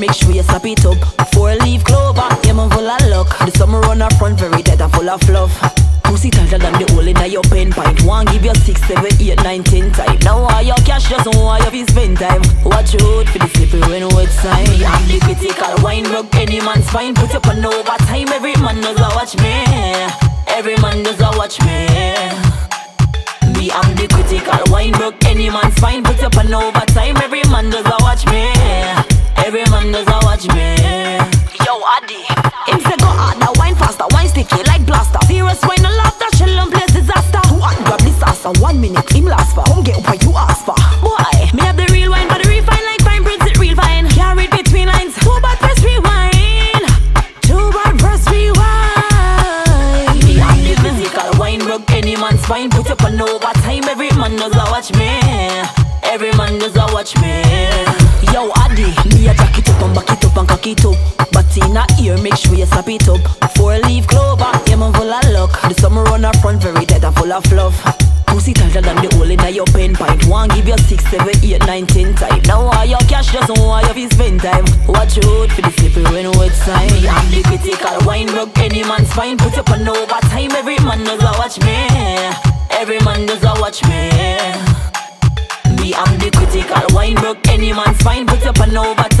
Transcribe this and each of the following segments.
make sure you slap it up. Four leaf clover, yeah man full of luck. The summer on a front very tight and full of fluff. Pussy tighter than the hole in your pen pint. One give you six, seven, eight, nine, ten time. Now all your cash just want you fi spend time. Watch out for the slippery when wet sign. Me am the critical wine rug, any man's fine. Put up an overtime, every man does a watch me. Every man does a watch me. Me am the critical wine broke any man's fine Put up an overtime every man does Yo Addy Him say go harder, wine faster, wine sticky like blaster. Serious wine no laughter, shell and place disaster. Who want grab this ass and one minute him last for. Home get up what you ask for? Boy, me have the real wine but the refine like fine prints it real fine. Carried between lines, too bad press rewind Too bad press rewind Me am the physical wine broke any man's fine Put up an overtime every man does a watch me. Every man does a watch me in a ear make sure you slap it up. Four leaf clover, yeah man full of luck. The summer on a front very tight and full of fluff. Pussy tighter than the hole in your pen pint One give you six, seven, eight, nine, ten time. Now all your cash just want you fi spend time? Watch out for the slippery when wet sign. Me am the critical wine rug any man's fine Put up an overtime every man does a watch me. Every man does a watch me. Me I'm the critical wine broke any man's fine Put up an overtime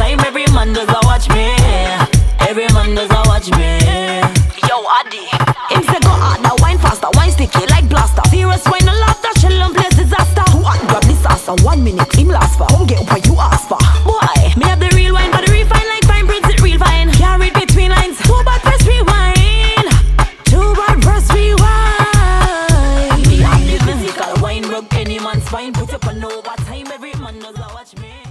Yo Addy Him say go harder, wine faster, wine sticky like blaster. Serious wine no laughter, shell and place disaster. Who want grab this ass and one minute him last for. Home get what you ask for? Boy, me have the real wine but the refine like fine prints it real fine. Carried between lines, too bad press rewind. Too bad press rewind. Me have the physical wine broke any man's fine Put up an overtime every man does a watch me